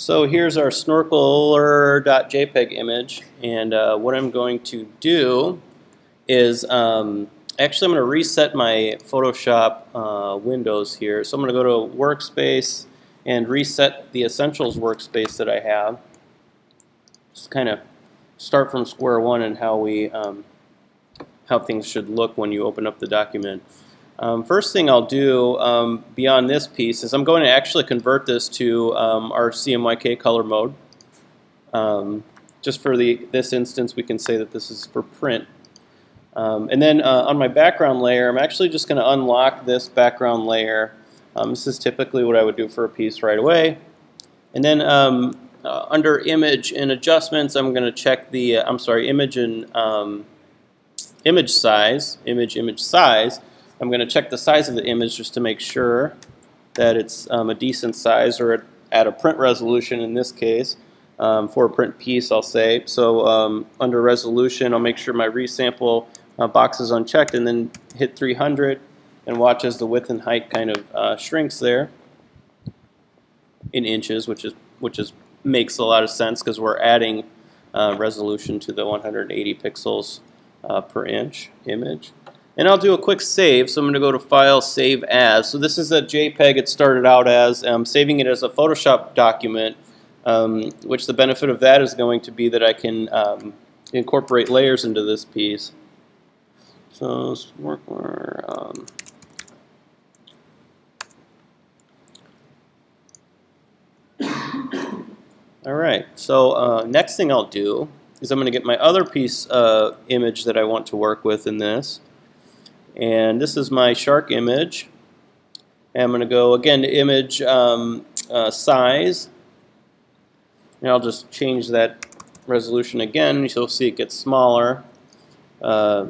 So here's our snorkeler.jpg image, and uh, what I'm going to do is um, actually I'm going to reset my Photoshop uh, windows here. So I'm going to go to Workspace and reset the Essentials workspace that I have. Just kind of start from square one and how we um, how things should look when you open up the document. Um, first thing I'll do um, beyond this piece is I'm going to actually convert this to um, our CMYK color mode. Um, just for the this instance, we can say that this is for print. Um, and then uh, on my background layer, I'm actually just going to unlock this background layer. Um, this is typically what I would do for a piece right away. And then uh, under image and adjustments, I'm going to check the, uh, I'm sorry, image and image size, image, image size. I'm going to check the size of the image just to make sure that it's um, a decent size or at a print resolution in this case. Um, for a print piece, I'll say. So um, under resolution, I'll make sure my resample uh, box is unchecked and then hit 300 and watch as the width and height kind of uh, shrinks there in inches, which is which is makes a lot of sense because we're adding uh, resolution to the 180 pixels uh, per inch image. And I'll do a quick save. So I'm going to go to File, Save As. So this is a JPEG it started out as. I'm saving it as a Photoshop document, um, which the benefit of that is going to be that I can um, incorporate layers into this piece. So work um, All right, so uh, next thing I'll do is I'm going to get my other piece uh, image that I want to work with in this. And this is my shark image. And I'm going to go again to image um, uh, size. And I'll just change that resolution again. You'll see it gets smaller uh,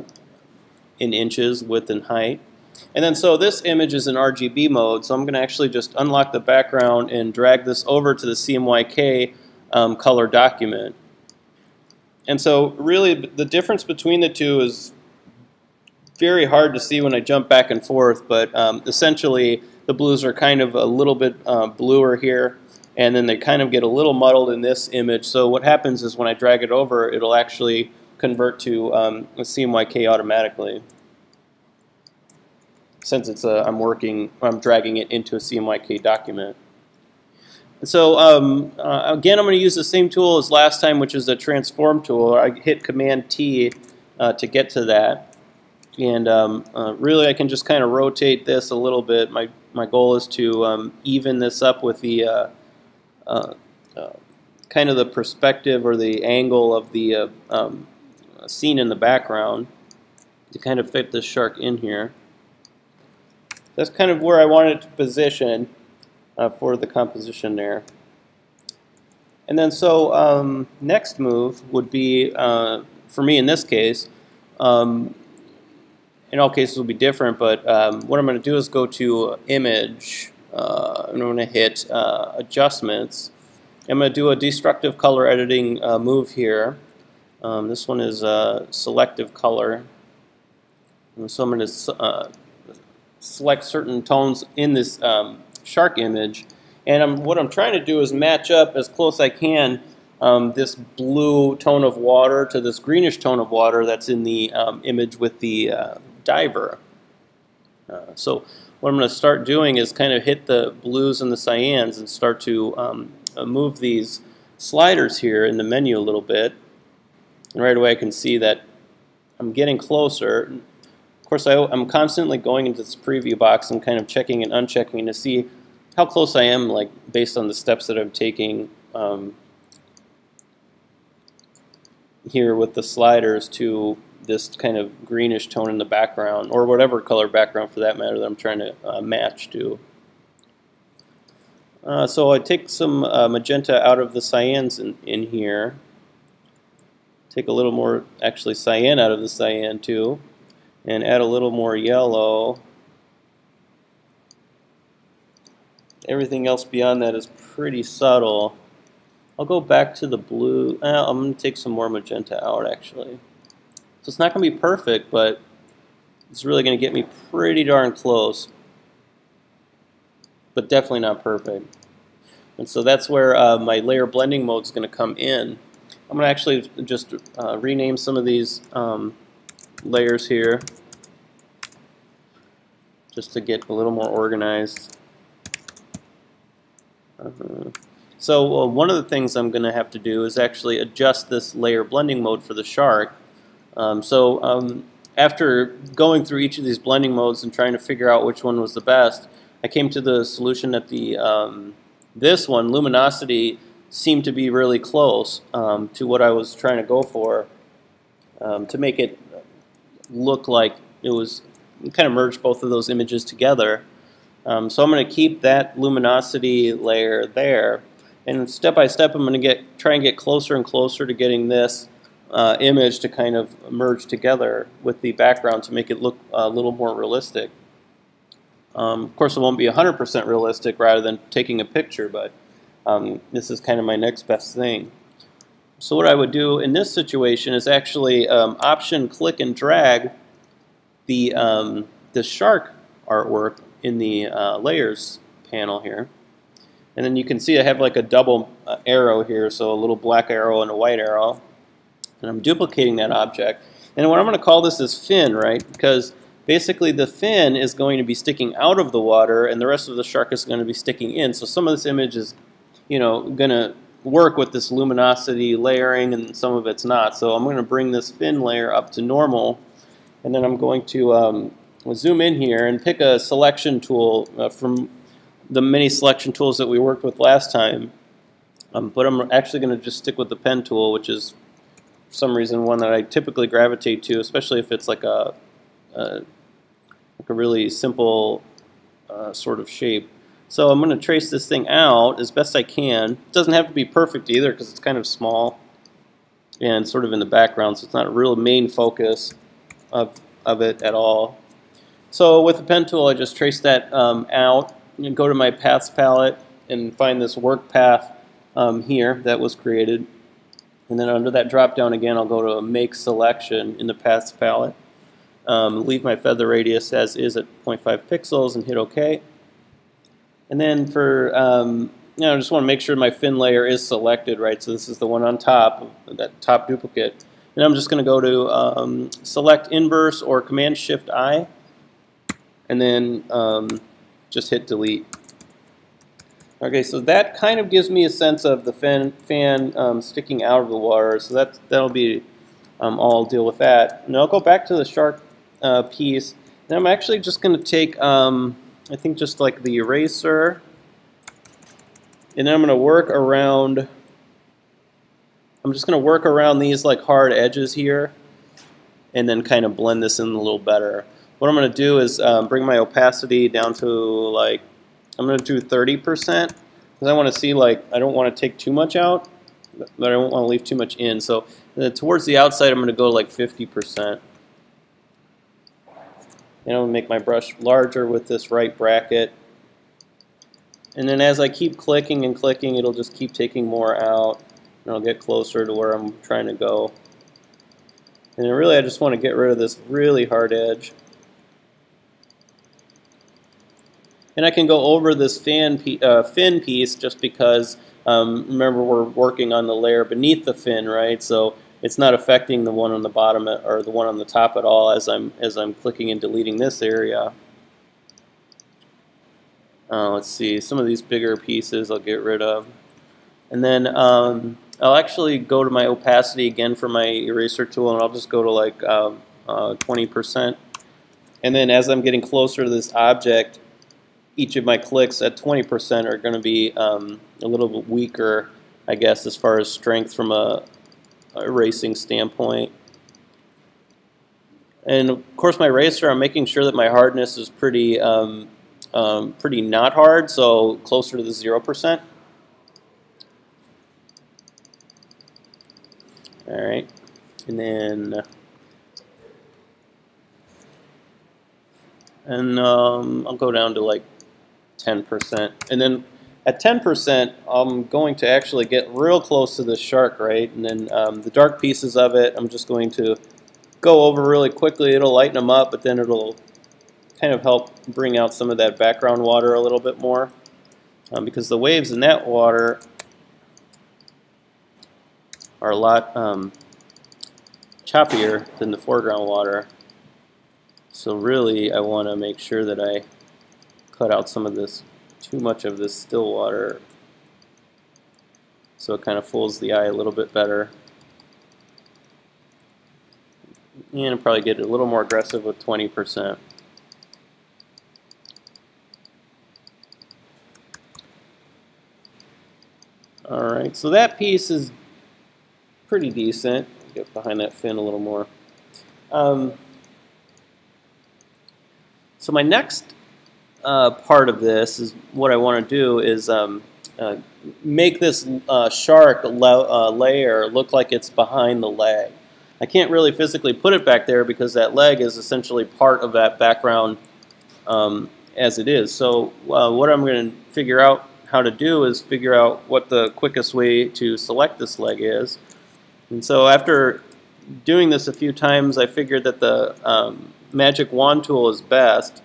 in inches, width and height. And then so this image is in RGB mode, so I'm going to actually just unlock the background and drag this over to the CMYK um, color document. And so really the difference between the two is very hard to see when I jump back and forth, but um, essentially the blues are kind of a little bit uh, bluer here, and then they kind of get a little muddled in this image. So what happens is when I drag it over, it'll actually convert to um, a CMYK automatically. Since it's a, I'm working, I'm dragging it into a CMYK document. So um, uh, again, I'm going to use the same tool as last time, which is the transform tool. I hit Command T uh, to get to that. And um, uh, really, I can just kind of rotate this a little bit. My, my goal is to um, even this up with the uh, uh, uh, kind of the perspective or the angle of the um, scene in the background to kind of fit this shark in here. That's kind of where I want it to position uh, for the composition there. And then so um, next move would be, uh, for me in this case, um, in all cases will be different, but um, what I'm going to do is go to Image, uh, and I'm going to hit uh, Adjustments. I'm going to do a destructive color editing uh, move here. Um, this one is a selective color. And so I'm going to uh, select certain tones in this um, shark image. And I'm, what I'm trying to do is match up as close I can um, this blue tone of water to this greenish tone of water that's in the um, image with the uh, diver. Uh, so what I'm going to start doing is kind of hit the blues and the cyans and start to um, uh, move these sliders here in the menu a little bit. And right away I can see that I'm getting closer. Of course, I, am constantly going into this preview box and kind of checking and unchecking to see how close I am, like based on the steps that I'm taking um, here with the sliders to this kind of greenish tone in the background, or whatever color background for that matter that I'm trying to uh, match to. Uh, so I take some uh, magenta out of the cyans in, in here. Take a little more, actually cyan out of the cyan too, and add a little more yellow Everything else beyond that is pretty subtle. I'll go back to the blue. Uh, I'm going to take some more magenta out, actually. So it's not going to be perfect, but it's really going to get me pretty darn close. But definitely not perfect. And so that's where uh, my layer blending mode is going to come in. I'm going to actually just uh, rename some of these um, layers here just to get a little more organized. Uh -huh. So uh, one of the things I'm going to have to do is actually adjust this layer blending mode for the shark. Um, so um, after going through each of these blending modes and trying to figure out which one was the best, I came to the solution that the um, this one, luminosity, seemed to be really close um, to what I was trying to go for um, to make it look like it was kind of merge both of those images together. Um, so I'm going to keep that luminosity layer there. And step by step, I'm going to get try and get closer and closer to getting this uh, image to kind of merge together with the background to make it look a little more realistic. Um, of course, it won't be 100% realistic rather than taking a picture, but um, this is kind of my next best thing. So what I would do in this situation is actually um, option click and drag the, um, the shark artwork in the uh, layers panel here. And then you can see I have like a double uh, arrow here, so a little black arrow and a white arrow. And I'm duplicating that object. And what I'm going to call this is fin, right? Because basically the fin is going to be sticking out of the water and the rest of the shark is going to be sticking in. So some of this image is, you know, going to work with this luminosity layering and some of it's not. So I'm going to bring this fin layer up to normal and then I'm going to um, zoom in here and pick a selection tool uh, from the many selection tools that we worked with last time. Um, but I'm actually going to just stick with the pen tool, which is for some reason one that I typically gravitate to, especially if it's like a, a like a really simple uh, sort of shape. So I'm going to trace this thing out as best I can. It doesn't have to be perfect either because it's kind of small and sort of in the background, so it's not a real main focus of, of it at all. So with the pen tool, I just trace that um, out and go to my paths palette and find this work path um, here that was created. And then under that drop down again, I'll go to make selection in the paths palette. Um, leave my feather radius as is at 0.5 pixels and hit OK. And then for, um, you know, I just want to make sure my fin layer is selected, right? So this is the one on top, that top duplicate. And I'm just going to go to um, select inverse or Command Shift I, and then um, just hit delete. Okay, so that kind of gives me a sense of the fan, fan um, sticking out of the water. So that that'll be um, all I'll deal with that. Now I'll go back to the shark uh, piece. And I'm actually just going to take, um, I think, just like the eraser, and then I'm going to work around. I'm just going to work around these like hard edges here, and then kind of blend this in a little better. What I'm going to do is um, bring my opacity down to like I'm going to do 30% because I want to see like I don't want to take too much out, but I don't want to leave too much in. So uh, towards the outside, I'm going to go like 50%. And to make my brush larger with this right bracket. And then as I keep clicking and clicking, it'll just keep taking more out. And I'll get closer to where I'm trying to go. And really, I just want to get rid of this really hard edge. And I can go over this fan uh, fin piece just because, um, remember, we're working on the layer beneath the fin, right? So it's not affecting the one on the bottom or the one on the top at all as I'm, as I'm clicking and deleting this area. Uh, let's see, some of these bigger pieces I'll get rid of. And then um, I'll actually go to my opacity again for my eraser tool and I'll just go to like 20%. Um, uh, and then as I'm getting closer to this object, each of my clicks at 20% are going to be um, a little bit weaker, I guess, as far as strength from a, a erasing standpoint. And of course, my eraser, I'm making sure that my hardness is pretty, um, um, pretty not hard, so closer to the 0%. All right, and then, and um, I'll go down to like 10%. And then at 10%, I'm going to actually get real close to the shark, right? And then um, the dark pieces of it, I'm just going to go over really quickly. It'll lighten them up, but then it'll kind of help bring out some of that background water a little bit more. um, because the waves in that water are a lot um, choppier than the foreground water. So really I want to make sure that I cut out some of this, too much of this still water so it kind of fools the eye a little bit better. And I'll probably get a little more aggressive with 20%. Alright, so that piece is pretty decent. Get behind that fin a little more. Um, so my next uh, part of this is what I want to do is um, uh, make this uh, shark uh, layer look like it's behind the leg. I can't really physically put it back there because that leg is essentially part of that background um, as it is. So uh, what I'm going to figure out how to do is figure out what the quickest way to select this leg is. And so after doing this a few times, I figured that the um, magic wand tool is best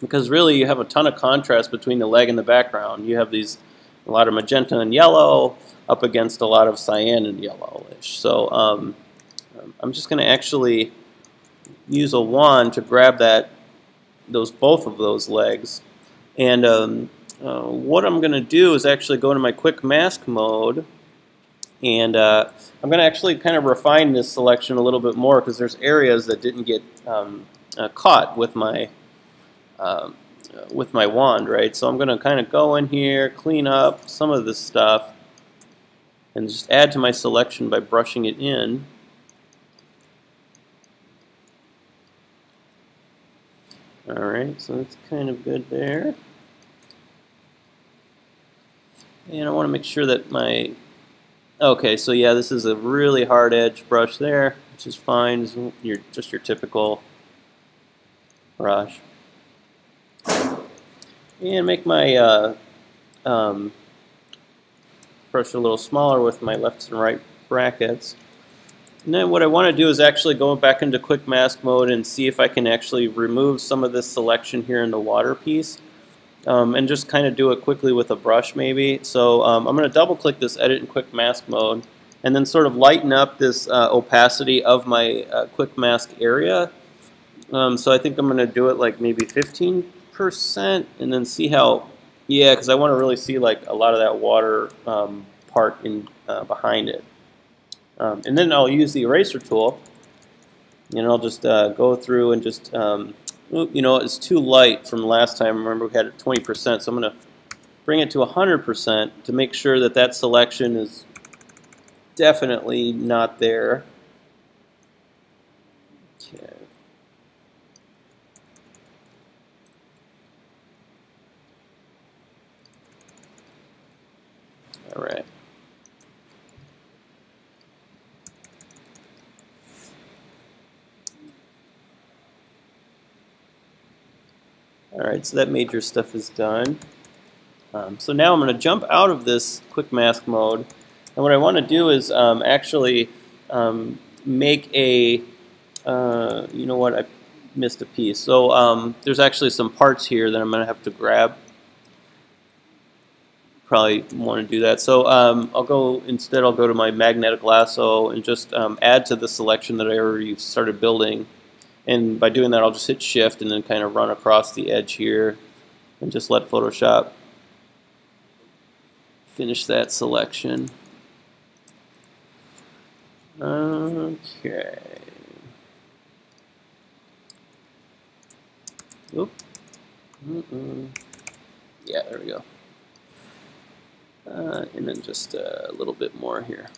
because really you have a ton of contrast between the leg and the background. You have these a lot of magenta and yellow up against a lot of cyan and yellowish. So um, I'm just going to actually use a wand to grab that those both of those legs and um, uh, what I'm going to do is actually go into my quick mask mode and uh, I'm going to actually kind of refine this selection a little bit more because there's areas that didn't get um, uh, caught with my um, with my wand, right? So I'm going to kind of go in here, clean up some of this stuff, and just add to my selection by brushing it in. Alright, so that's kind of good there. And I want to make sure that my... Okay, so yeah, this is a really hard edge brush there, which is fine. It's your, just your typical brush. And make my uh, um, brush a little smaller with my left and right brackets. And then what I want to do is actually go back into quick mask mode and see if I can actually remove some of this selection here in the water piece um, and just kind of do it quickly with a brush maybe. So um, I'm going to double click this edit in quick mask mode and then sort of lighten up this uh, opacity of my uh, quick mask area. Um, so I think I'm going to do it like maybe 15% and then see how, yeah, because I want to really see like a lot of that water um, part in uh, behind it. Um, and then I'll use the eraser tool and I'll just uh, go through and just um, you know, it's too light from last time. Remember, we had it 20%, so I'm going to bring it to 100% to make sure that that selection is definitely not there. Okay. All right. Alright, so that major stuff is done. Um, so now I'm going to jump out of this quick mask mode. And what I want to do is um, actually um, make a, uh, you know what, I missed a piece. So um, there's actually some parts here that I'm going to have to grab. Probably want to do that. So um, I'll go, instead I'll go to my magnetic lasso and just um, add to the selection that I already started building. And by doing that, I'll just hit shift and then kind of run across the edge here and just let Photoshop finish that selection. Okay. Oop. Mm -mm. Yeah, there we go. Uh, and then just a little bit more here.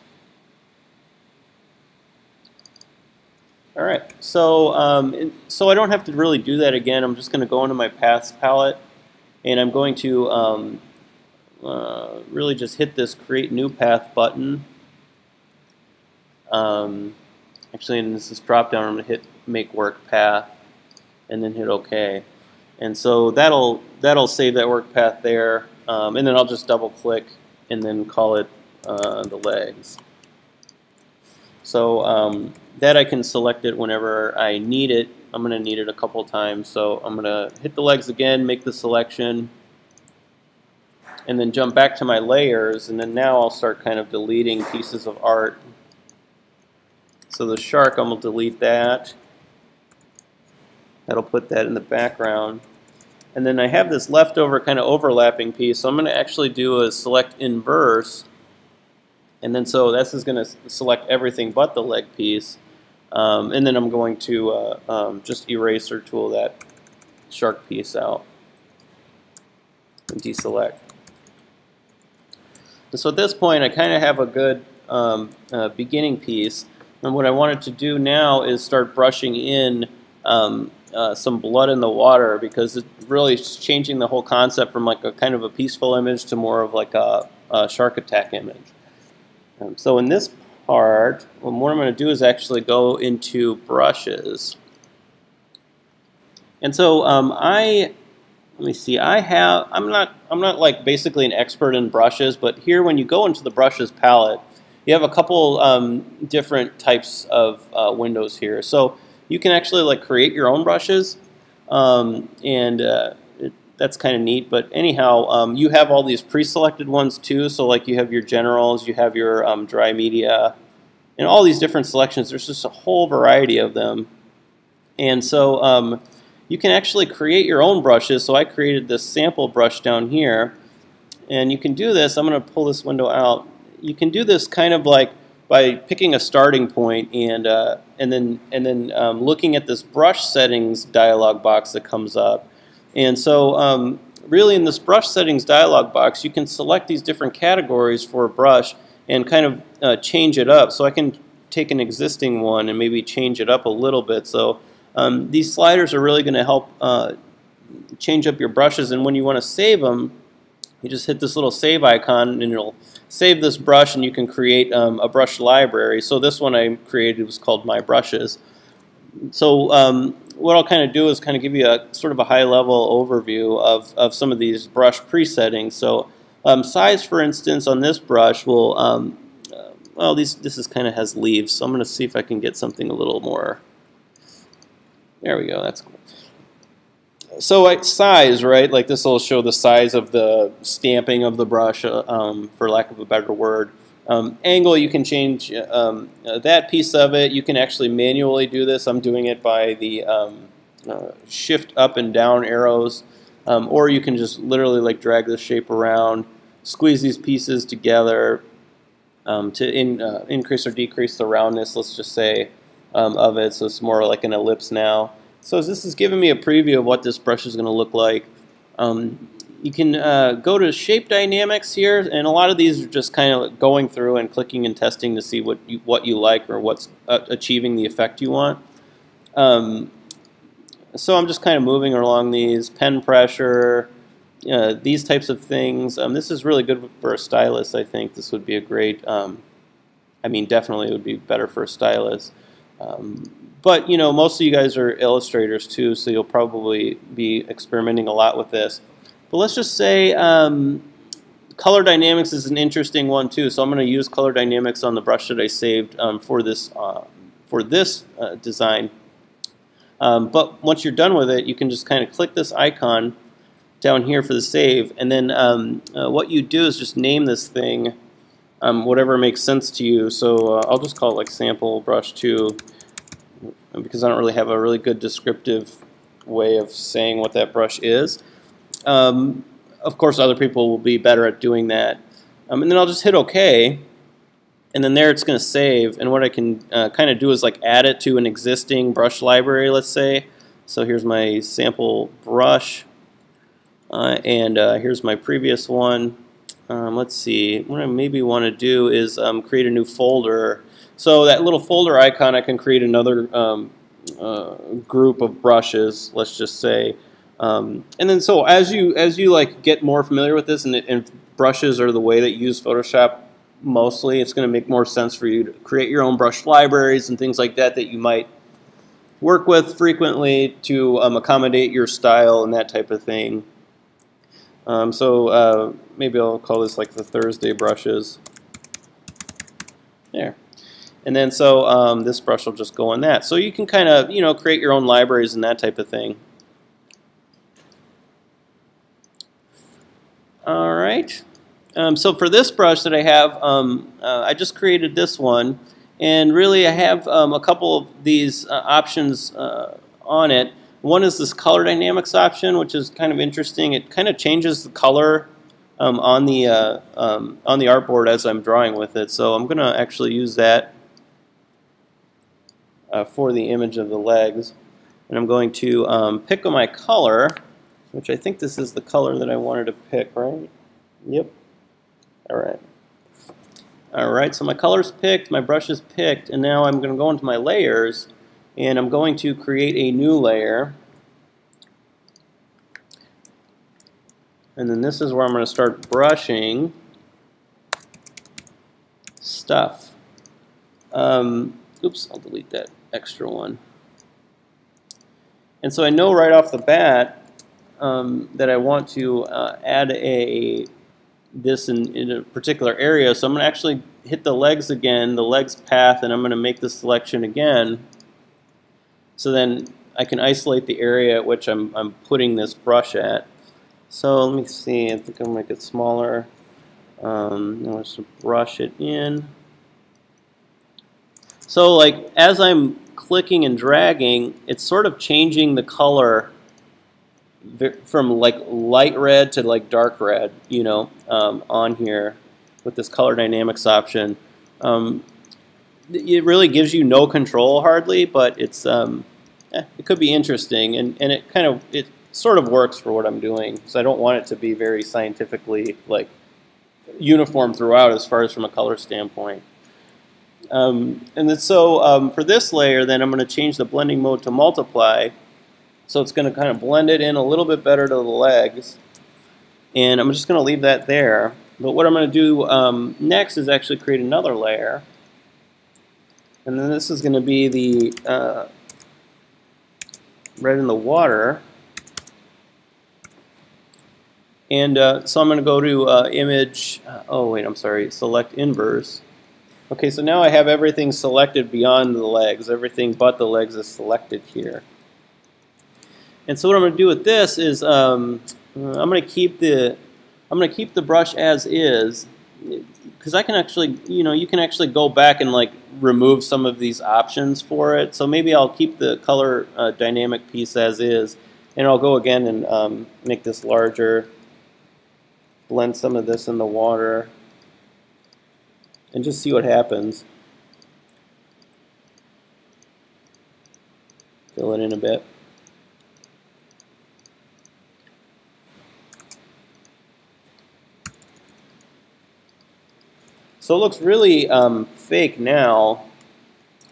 All right, so um, so I don't have to really do that again. I'm just going to go into my paths palette, and I'm going to um, uh, really just hit this Create New Path button. Um, actually, in this drop down, I'm going to hit Make Work Path, and then hit OK. And so that'll that'll save that work path there, um, and then I'll just double click and then call it uh, the legs. So um, that I can select it whenever I need it. I'm going to need it a couple times. So I'm going to hit the legs again, make the selection, and then jump back to my layers, and then now I'll start kind of deleting pieces of art. So the shark, I'm going to delete that. That'll put that in the background. And then I have this leftover kind of overlapping piece, so I'm going to actually do a select inverse. And then so this is going to select everything but the leg piece. Um, and then I'm going to uh, um, just eraser tool that shark piece out and deselect. And so at this point I kind of have a good um, uh, beginning piece. And what I wanted to do now is start brushing in um, uh, some blood in the water because it really is changing the whole concept from like a kind of a peaceful image to more of like a, a shark attack image. Um, so in this part, what I'm going to do is actually go into brushes. And so um, I, let me see, I have, I'm not, I'm not like basically an expert in brushes, but here when you go into the brushes palette, you have a couple um, different types of uh, windows here. So you can actually like create your own brushes, um, and uh, it, that's kind of neat. But anyhow, um, you have all these pre-selected ones too. So like you have your generals, you have your um, dry media, and all these different selections. There's just a whole variety of them, and so um, you can actually create your own brushes. So I created this sample brush down here, and you can do this. I'm going to pull this window out you can do this kind of like by picking a starting point and uh, and then and then um, looking at this brush settings dialog box that comes up. And so um, really in this brush settings dialog box, you can select these different categories for a brush and kind of uh, change it up. So I can take an existing one and maybe change it up a little bit. So um, these sliders are really going to help uh, change up your brushes. And when you want to save them, you just hit this little save icon and it'll save this brush and you can create um, a brush library. So this one I created was called My Brushes. So um, what I'll kind of do is kind of give you a sort of a high level overview of, of some of these brush presettings. So um, size, for instance, on this brush will, um, uh, well, these, this is kind of has leaves, so I'm going to see if I can get something a little more, there we go, that's cool so like size, right? Like this will show the size of the stamping of the brush, uh, um, for lack of a better word. Um, angle, you can change um, uh, that piece of it. You can actually manually do this. I'm doing it by the um, uh, shift up and down arrows. Um, or you can just literally like drag the shape around, squeeze these pieces together um, to in, uh, increase or decrease the roundness, let's just say, of it. So it's more like an ellipse now. So this is giving me a preview of what this brush is going to look like. Um, you can uh, go to shape dynamics here, and a lot of these are just kind of going through and clicking and testing to see what you, what you like or what's uh, achieving the effect you want. Um, so I'm just kind of moving along these, pen pressure, uh, these types of things. Um, this is really good for a stylus, I think. This would be a great, um, I mean, definitely it would be better for a stylus. Um, but you know, most of you guys are illustrators too, so you'll probably be experimenting a lot with this. But let's just say um, color dynamics is an interesting one too. So I'm going to use color dynamics on the brush that I saved um, for this uh, for this uh, design. Um, but once you're done with it, you can just kind of click this icon down here for the save, and then um, uh, what you do is just name this thing um, whatever makes sense to you. So uh, I'll just call it like sample brush 2 because I don't really have a really good descriptive way of saying what that brush is. Um, of course, other people will be better at doing that. Um, and then I'll just hit OK. And then there it's going to save. And what I can uh, kind of do is like add it to an existing brush library, let's say. So here's my sample brush. Uh, and uh, here's my previous one. Um, let's see. What I maybe want to do is um, create a new folder so that little folder icon, I can create another um, uh, group of brushes, let's just say. Um, and then so as you as you like get more familiar with this and, and brushes are the way that you use Photoshop mostly, it's going to make more sense for you to create your own brush libraries and things like that that you might work with frequently to um, accommodate your style and that type of thing. Um, so uh, maybe I'll call this like the Thursday brushes. There. And then so um, this brush will just go in that. So you can kind of, you know, create your own libraries and that type of thing. All right. right. Um, so for this brush that I have, um, uh, I just created this one. And really I have um, a couple of these uh, options uh, on it. One is this color dynamics option, which is kind of interesting. It kind of changes the color um, on the uh, um, on the artboard as I'm drawing with it. So I'm going to actually use that uh, for the image of the legs. And I'm going to um, pick my color, which I think this is the color that I wanted to pick, right? Yep. All right. All right, so my color's picked, my brush is picked, and now I'm going to go into my layers, and I'm going to create a new layer. And then this is where I'm going to start brushing stuff. Um, oops, I'll delete that extra one. And so I know right off the bat um, that I want to uh, add a this in, in a particular area. So I'm going to actually hit the legs again, the legs path, and I'm going to make the selection again. So then I can isolate the area at which I'm, I'm putting this brush at. So let me see, I think I'll make it smaller. Um, I'm just brush it in. So like as I'm clicking and dragging, it's sort of changing the color from like light red to like dark red, you know, um, on here with this color dynamics option. Um, it really gives you no control hardly, but it's um, eh, it could be interesting, and, and it kind of it sort of works for what I'm doing. So I don't want it to be very scientifically like uniform throughout as far as from a color standpoint. Um, and then so um, for this layer, then I'm going to change the blending mode to multiply. So it's going to kind of blend it in a little bit better to the legs. And I'm just going to leave that there. But what I'm going to do um, next is actually create another layer. And then this is going to be the uh, red in the water. And uh, so I'm going to go to uh, image, uh, oh wait, I'm sorry, select inverse. Okay, so now I have everything selected beyond the legs. Everything but the legs is selected here. And so what I'm going to do with this is um, I'm going to keep the I'm going to keep the brush as is because I can actually, you know, you can actually go back and like remove some of these options for it. So maybe I'll keep the color uh, dynamic piece as is, and I'll go again and um, make this larger, blend some of this in the water and just see what happens. Fill it in a bit. So it looks really um, fake now,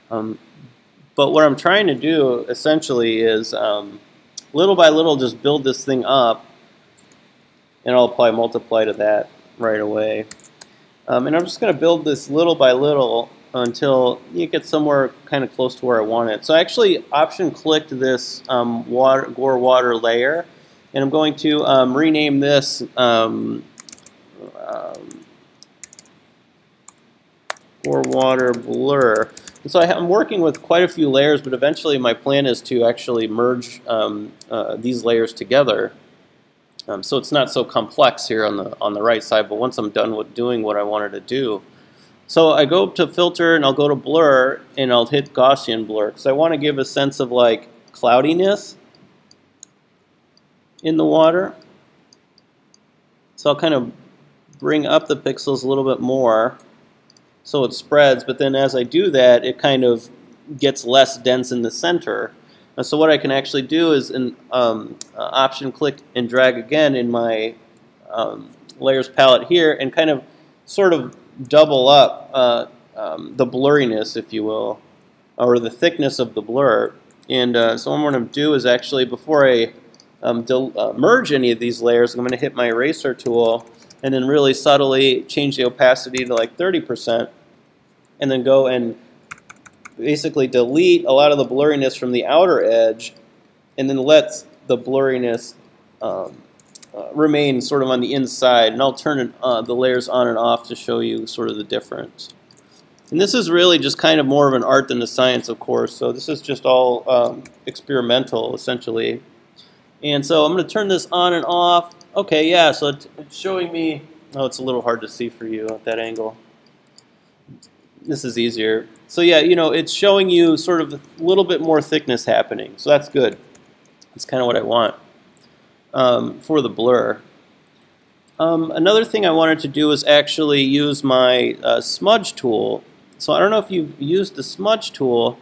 um, but what I'm trying to do essentially is um, little by little just build this thing up, and I'll apply multiply to that right away. Um, and I'm just going to build this little by little until you get somewhere kind of close to where I want it. So I actually option clicked this um, water, Gore water layer, and I'm going to um, rename this um, um, Gore water blur. And so I am working with quite a few layers, but eventually my plan is to actually merge um, uh, these layers together. Um, so it's not so complex here on the on the right side, but once I'm done with doing what I wanted to do. So I go to filter and I'll go to blur and I'll hit Gaussian blur because I want to give a sense of like cloudiness in the water. So I'll kind of bring up the pixels a little bit more so it spreads, but then as I do that, it kind of gets less dense in the center. Uh, so what I can actually do is an um, uh, option click and drag again in my um, layers palette here and kind of sort of double up uh, um, the blurriness, if you will, or the thickness of the blur. And uh, so what I'm going to do is actually, before I um, uh, merge any of these layers, I'm going to hit my eraser tool and then really subtly change the opacity to like 30% and then go and basically delete a lot of the blurriness from the outer edge and then let the blurriness um, uh, remain sort of on the inside. And I'll turn it, uh, the layers on and off to show you sort of the difference. And this is really just kind of more of an art than a science, of course. So this is just all um, experimental, essentially. And so I'm going to turn this on and off. Okay, yeah, so it's showing me Oh, it's a little hard to see for you at that angle. This is easier. So yeah, you know, it's showing you sort of a little bit more thickness happening. So that's good. That's kind of what I want um, for the blur. Um, another thing I wanted to do is actually use my uh, smudge tool. So I don't know if you've used the smudge tool,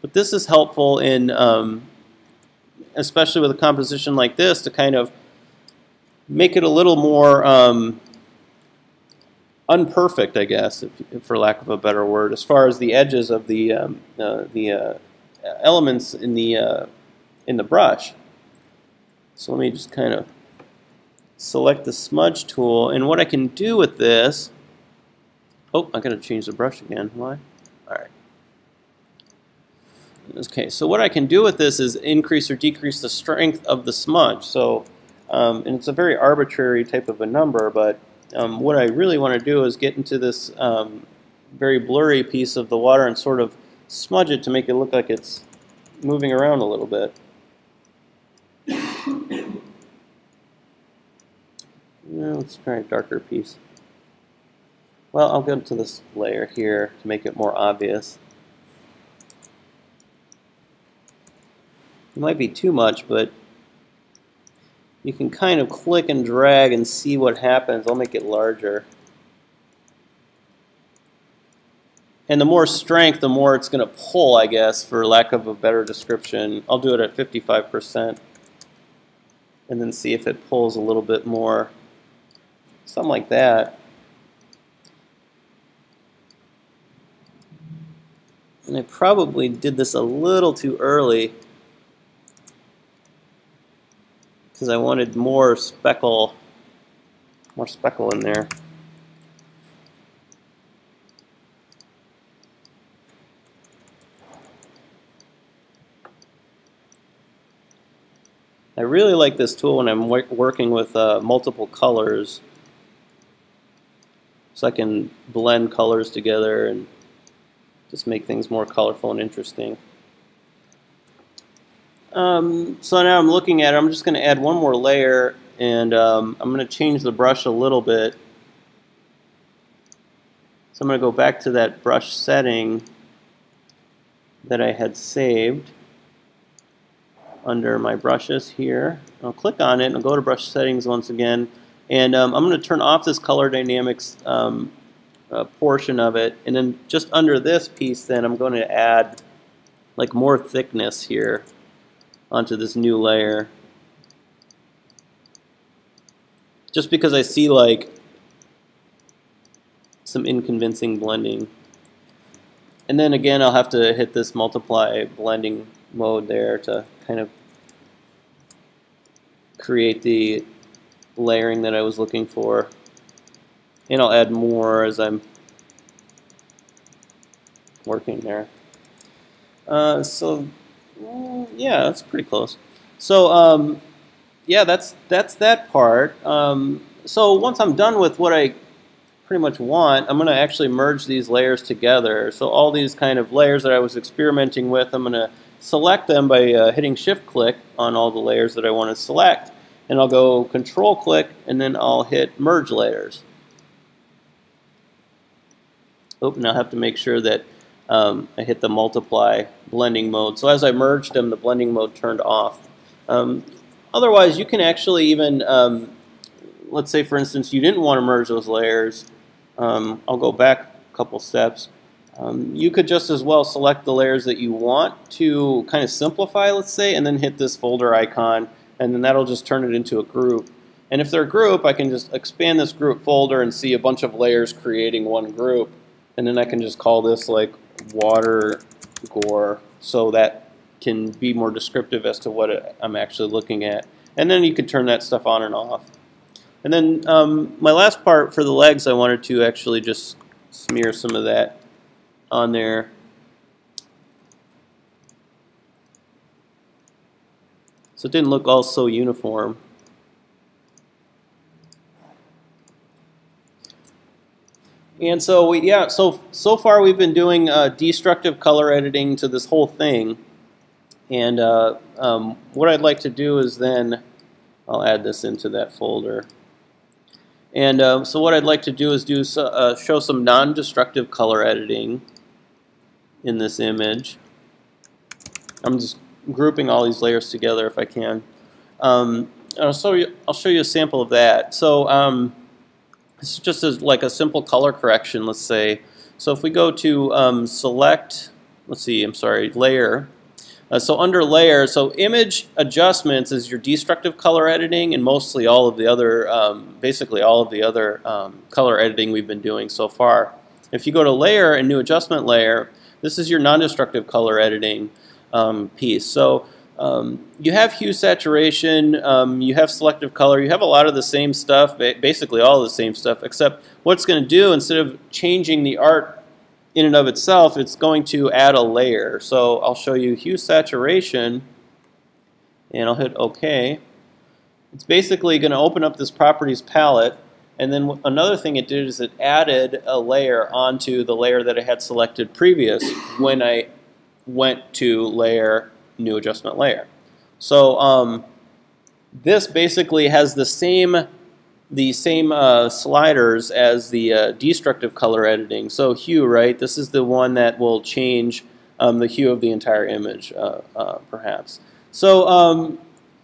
but this is helpful in, um, especially with a composition like this, to kind of make it a little more um, unperfect, I guess, if, for lack of a better word, as far as the edges of the um, uh, the uh, elements in the uh, in the brush. So let me just kind of select the smudge tool, and what I can do with this. Oh, I got to change the brush again. Why? All right. Okay, so what I can do with this is increase or decrease the strength of the smudge. So, um, and it's a very arbitrary type of a number, but um, what I really want to do is get into this um, very blurry piece of the water and sort of smudge it to make it look like it's moving around a little bit. Yeah, let's try a darker piece. Well, I'll go to this layer here to make it more obvious. It might be too much, but you can kind of click and drag and see what happens. I'll make it larger. And the more strength, the more it's going to pull, I guess, for lack of a better description. I'll do it at 55% and then see if it pulls a little bit more. Something like that. And I probably did this a little too early. Because I wanted more speckle, more speckle in there. I really like this tool when I'm working with uh, multiple colors so I can blend colors together and just make things more colorful and interesting. Um, so now I'm looking at it, I'm just going to add one more layer and um, I'm going to change the brush a little bit. So I'm going to go back to that brush setting that I had saved under my brushes here. I'll click on it and I'll go to brush settings once again and um, I'm going to turn off this color dynamics um, uh, portion of it and then just under this piece then I'm going to add like more thickness here onto this new layer. Just because I see like some inconvincing blending. And then again, I'll have to hit this multiply blending mode there to kind of create the layering that I was looking for. And I'll add more as I'm working there. Uh, so Mm, yeah, that's pretty close. So um, yeah, that's that's that part. Um, so once I'm done with what I pretty much want, I'm going to actually merge these layers together. So all these kind of layers that I was experimenting with, I'm going to select them by uh, hitting shift click on all the layers that I want to select. And I'll go control click and then I'll hit merge layers. Oh, and I'll have to make sure that um, I hit the multiply blending mode. So as I merged them, the blending mode turned off. Um, otherwise, you can actually even, um, let's say for instance, you didn't want to merge those layers. Um, I'll go back a couple steps. Um, you could just as well select the layers that you want to kind of simplify, let's say, and then hit this folder icon, and then that'll just turn it into a group. And if they're a group, I can just expand this group folder and see a bunch of layers creating one group. And then I can just call this like water gore so that can be more descriptive as to what I'm actually looking at. And then you can turn that stuff on and off. And then um, my last part for the legs, I wanted to actually just smear some of that on there. So it didn't look all so uniform. And so we, yeah, so so far we've been doing uh, destructive color editing to this whole thing. And uh, um, what I'd like to do is then, I'll add this into that folder. And uh, so what I'd like to do is do uh, show some non-destructive color editing in this image. I'm just grouping all these layers together if I can. Um, I'll, show you, I'll show you a sample of that. So um, this is just a, like a simple color correction, let's say. So if we go to um, select, let's see, I'm sorry, layer, uh, so under layer, so image adjustments is your destructive color editing and mostly all of the other, um, basically all of the other um, color editing we've been doing so far. If you go to layer and new adjustment layer, this is your non-destructive color editing um, piece. So um, you have hue saturation, um, you have selective color, you have a lot of the same stuff, basically all the same stuff, except what's going to do instead of changing the art in and of itself, it's going to add a layer. So I'll show you hue saturation, and I'll hit OK. It's basically going to open up this properties palette, and then another thing it did is it added a layer onto the layer that I had selected previous when I went to layer, new adjustment layer. So um, this basically has the same the same uh, sliders as the uh, destructive color editing. So hue, right? This is the one that will change um, the hue of the entire image, uh, uh perhaps. So, um,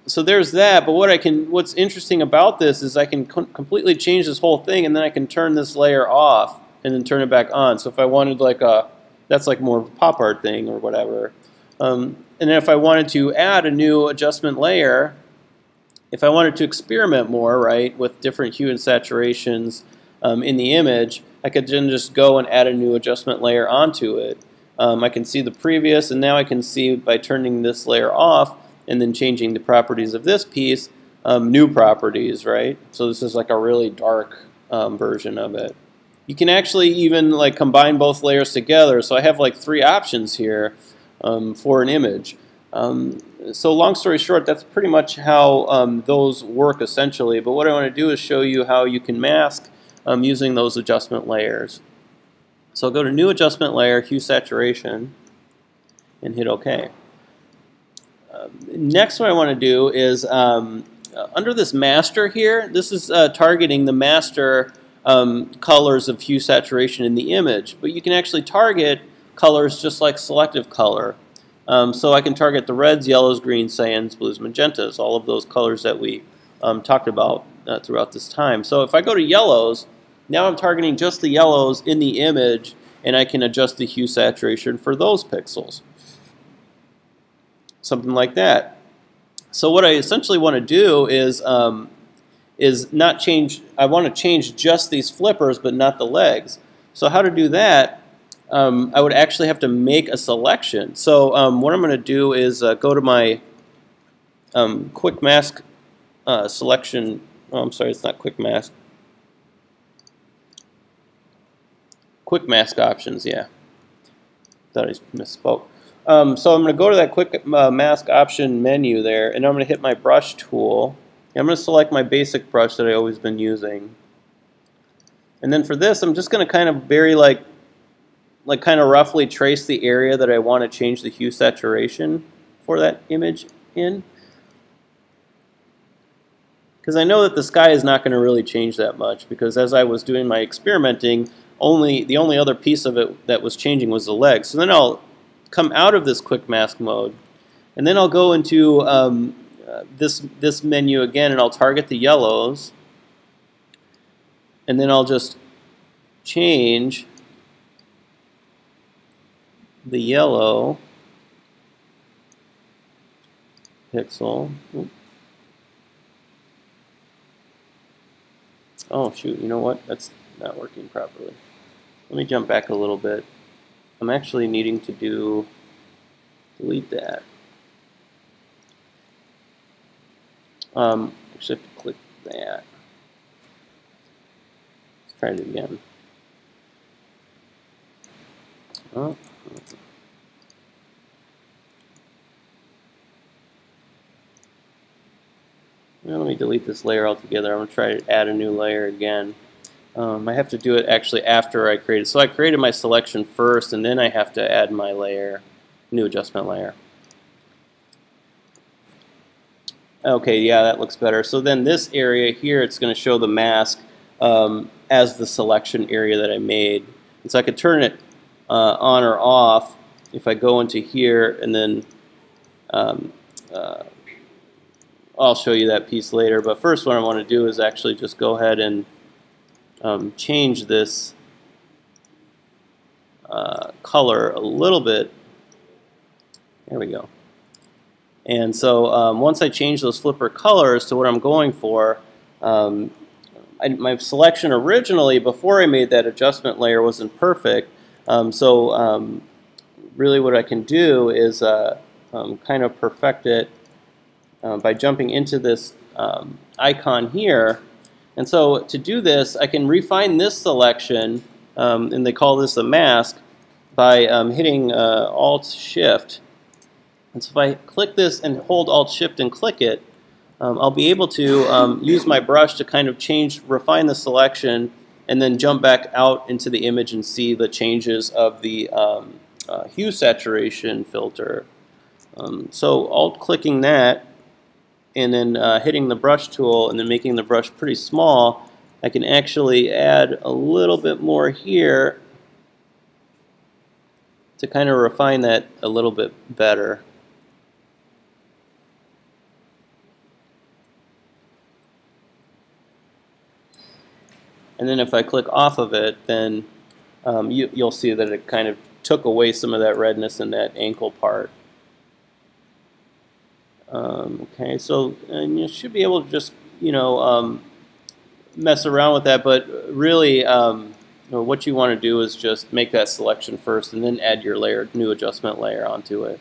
so there's that. But what I can, what's interesting about this is I can completely change this whole thing, and then I can turn this layer off and then turn it back on. So if I wanted like a, that's like more of a pop art thing or whatever. Um, and if I wanted to add a new adjustment layer, if I wanted to experiment more, right, with different hue and saturations um, in the image, I could then just go and add a new adjustment layer onto it. Um, I can see the previous, and now I can see by turning this layer off and then changing the properties of this piece, um, new properties, right? So this is like a really dark um, version of it. You can actually even like combine both layers together. So I have like three options here um, for an image. Um, so long story short, that's pretty much how um, those work essentially. But what I want to do is show you how you can mask um, using those adjustment layers. So I'll go to New Adjustment Layer, Hue Saturation, and hit OK. Uh, next what I want to do is um, uh, under this master here, this is uh, targeting the master um, colors of hue saturation in the image. But you can actually target colors just like selective color. Um, so I can target the reds, yellows, greens, cyans, blues, magentas, all of those colors that we um, talked about uh, throughout this time. So if I go to yellows, now I'm targeting just the yellows in the image and I can adjust the hue saturation for those pixels. Something like that. So what I essentially want to do is um, is not change, I want to change just these flippers but not the legs. So how to do that um, I would actually have to make a selection. So um, what I'm going to do is uh, go to my um, quick mask uh, selection. Oh, I'm sorry, it's not quick mask. Quick mask options, yeah. Thought I misspoke. Um, so I'm going to go to that quick uh, mask option menu there, and I'm going to hit my brush tool. I'm going to select my basic brush that I've always been using. And then for this, I'm just going to kind of very like like kind of roughly trace the area that I want to change the hue saturation for that image in. Because I know that the sky is not going to really change that much because as I was doing my experimenting, only the only other piece of it that was changing was the legs. So then I'll come out of this quick mask mode and then I'll go into um, uh, this, this menu again and I'll target the yellows and then I'll just change the yellow pixel. Oh shoot, you know what? That's not working properly. Let me jump back a little bit. I'm actually needing to do delete that. Um, actually have to click that. Let's try it again. Oh. Now let me delete this layer altogether. I'm going to try to add a new layer again. Um, I have to do it actually after I created. So I created my selection first, and then I have to add my layer, new adjustment layer. Okay, yeah, that looks better. So then this area here, it's going to show the mask um, as the selection area that I made. And so I could turn it uh, on or off if I go into here and then um, uh, I'll show you that piece later. But first what I want to do is actually just go ahead and um, change this uh, color a little bit. There we go. And so um, once I change those flipper colors to what I'm going for, um, I, my selection originally, before I made that adjustment layer, wasn't perfect. Um, so um, really what I can do is uh, um, kind of perfect it uh, by jumping into this um, icon here. And so to do this, I can refine this selection, um, and they call this a mask, by um, hitting uh, Alt-Shift. And so if I click this and hold Alt-Shift and click it, I'll be able to use my brush to kind of change, refine the selection, and then jump back out into the image and see the changes of the um, uh, hue saturation filter. Um, so alt-clicking that and then uh, hitting the brush tool and then making the brush pretty small, I can actually add a little bit more here to kind of refine that a little bit better. And then if I click off of it, then um, you, you'll see that it kind of took away some of that redness in that ankle part. Um, okay, so and you should be able to just, you know, um, mess around with that, but really um, what you want to do is just make that selection first and then add your layer, new adjustment layer onto it.